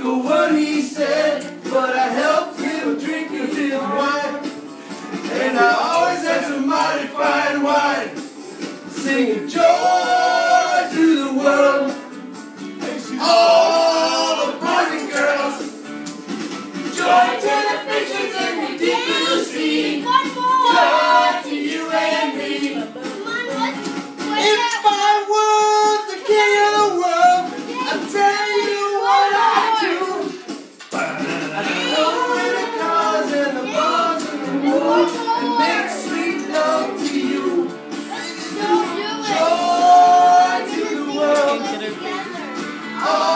single word he said, but I helped him drink his wine. And I always had some mighty fine wine. Singing joy. Oh!